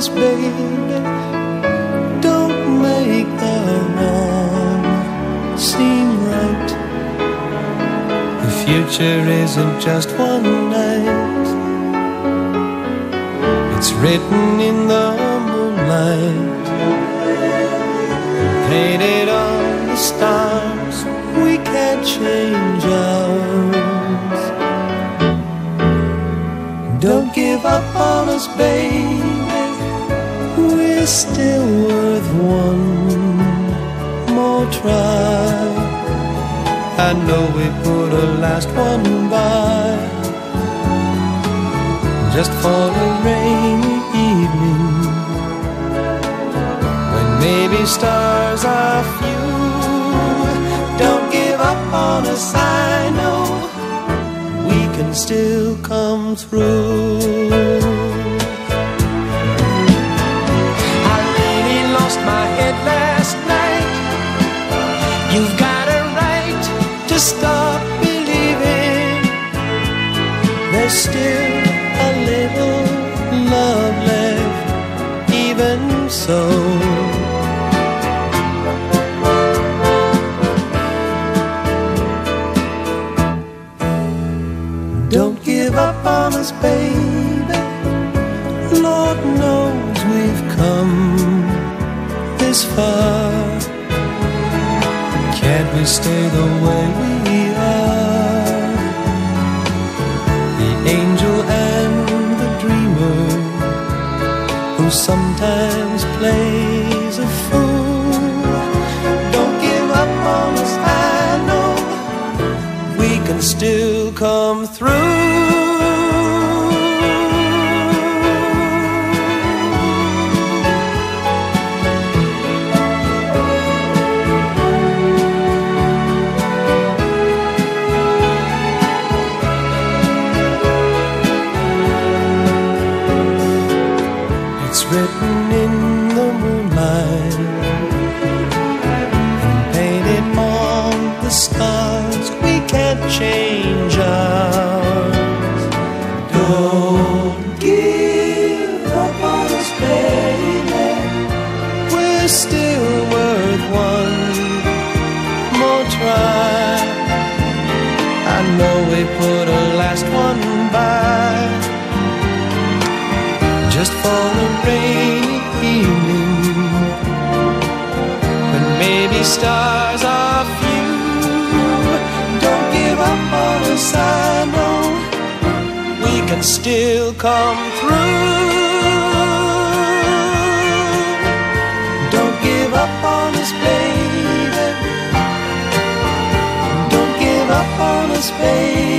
us, baby. Don't make the wrong seem right. The future isn't just one night, it's written in the moonlight, painted on the stars. We can't change Don't give up on us, baby. We're still worth one more try. I know we put a last one by just for a rainy evening when maybe stars are few. Don't give up on us, I know can still come through. I really lost my head last night. You've got a right to stop believing. There's still a little love left, even so. Give up on us, baby. Lord knows we've come this far. Can't we stay the way we are? The angel and the dreamer who sometimes plays a fool. Don't give up on us, I know we can still come through. Written in the moonlight and painted on the stars. We can't change ours. Don't give up on us, baby. We're still worth one more try. I know we put a last one by just for stars are few. Don't give up on us, I know we can still come through. Don't give up on us, baby. Don't give up on us, baby.